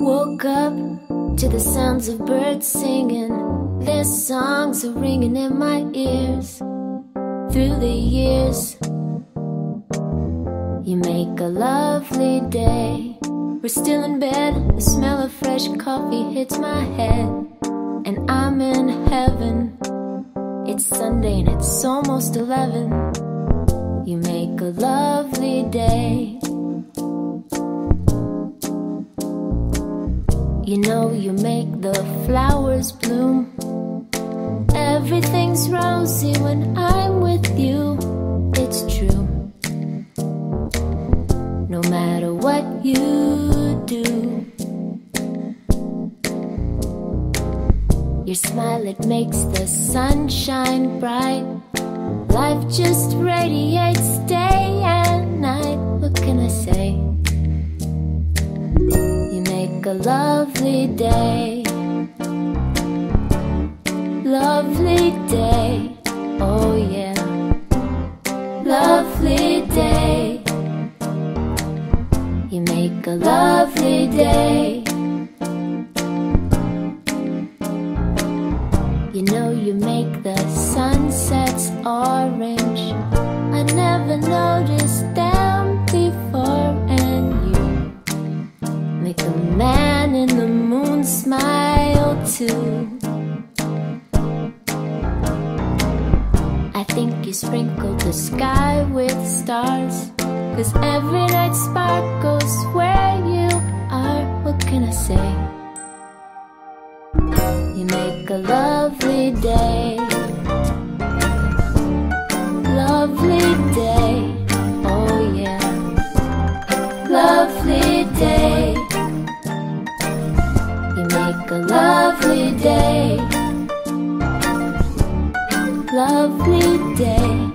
Woke up to the sounds of birds singing. Their songs are ringing in my ears. Through the years, you make a lovely day. We're still in bed, the smell of fresh coffee hits my head, and I'm in heaven. It's Sunday and it's almost 11. You make a lovely day. You know, you make the flowers bloom. Everything's rosy when I'm with you. It's true. No matter what you do, your smile it makes the sun shine bright. Life just radiates day lovely day. Lovely day. Oh, yeah. Lovely day. You make a lovely day. You know you make the sunsets orange. I never noticed them too. I think you sprinkled the sky with stars. Cause every night sparkles where you are. What can I say? You make a lovely day. Lovely day. Oh, yeah. Lovely day. You make a lovely day. Lovely day.